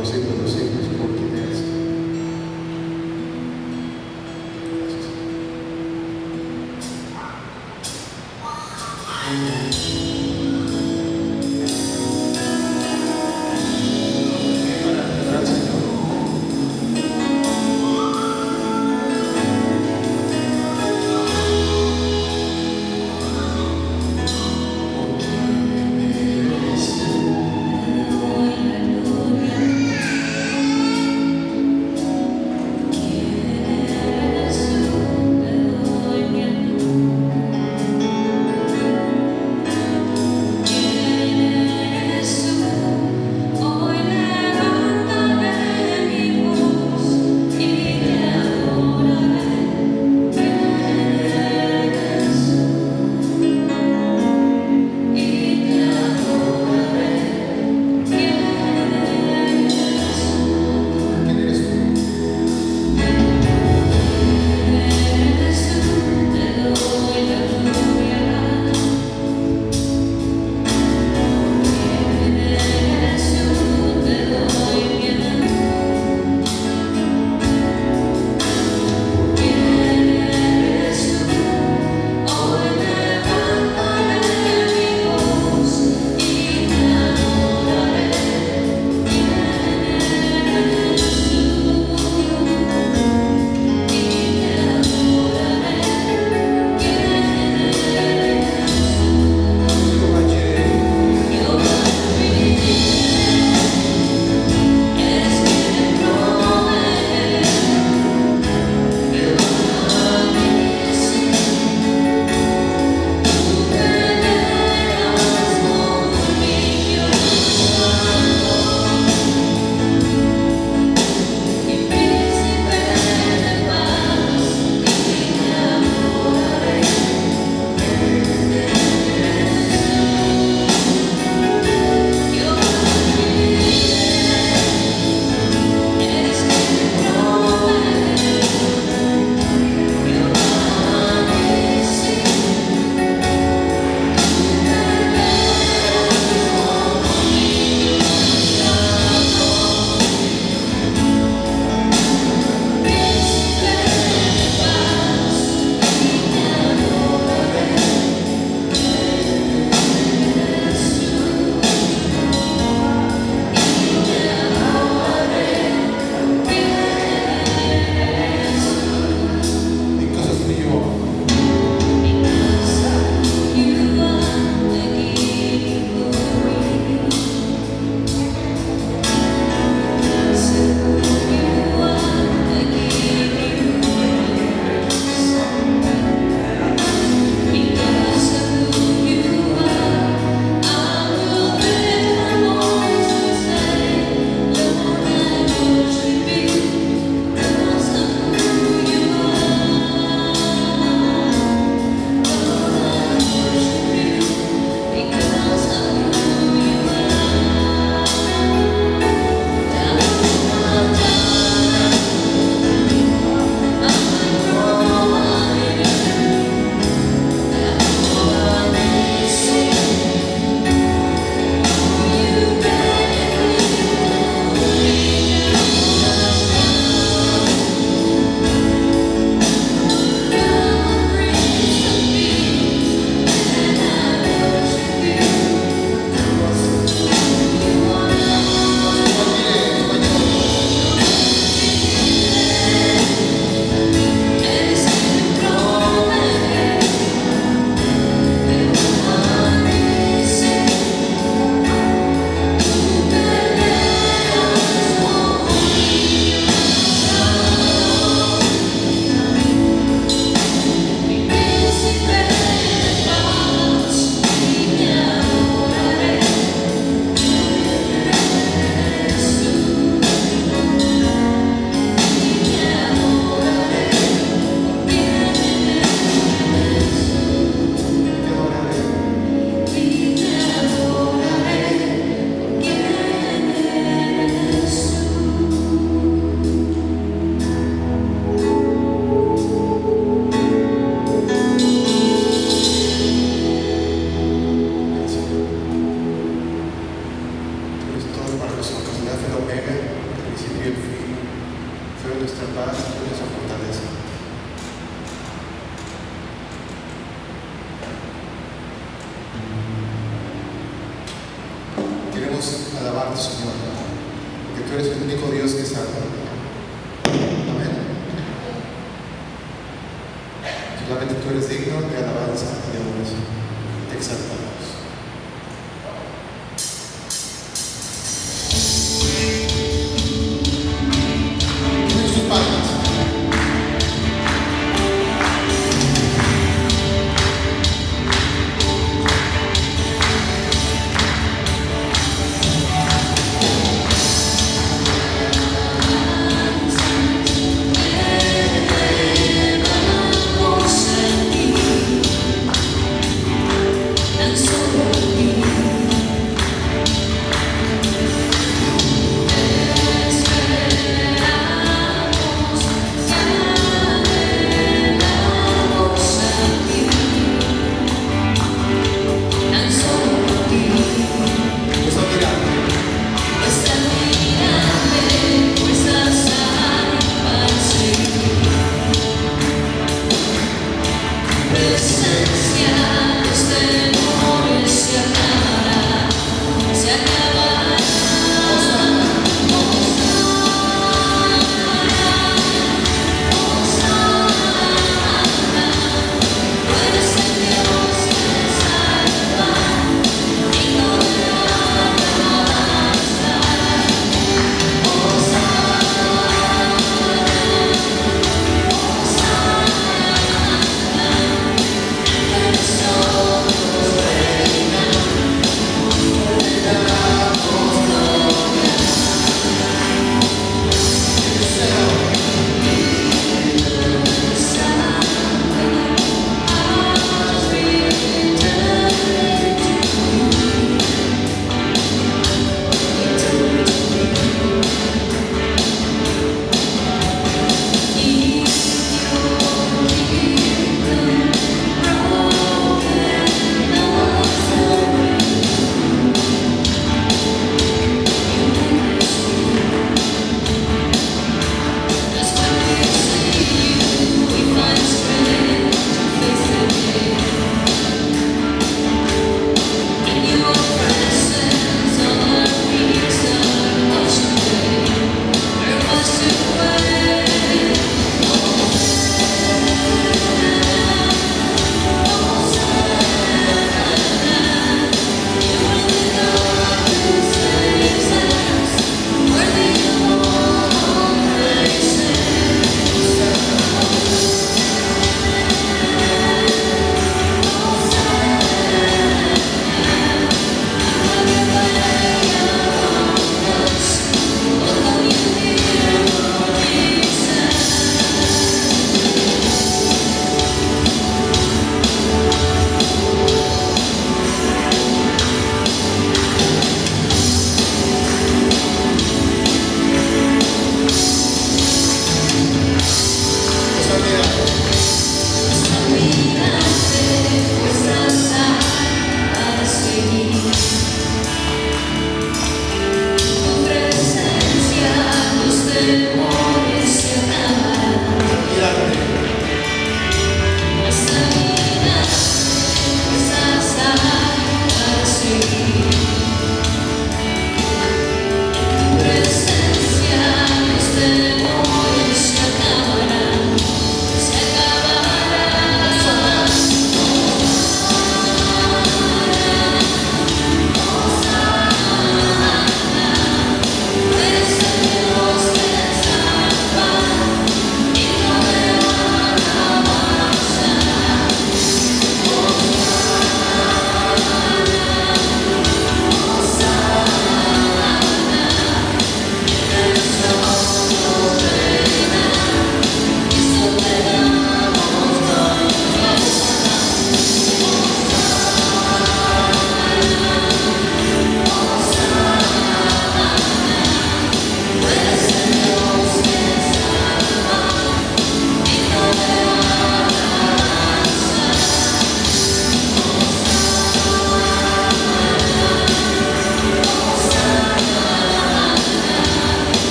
você, para Queremos alabarte, Señor, porque tú eres el único Dios que salva. Amén. Solamente tú eres digno de alabanza y de adoración. Te exaltamos.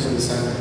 to the.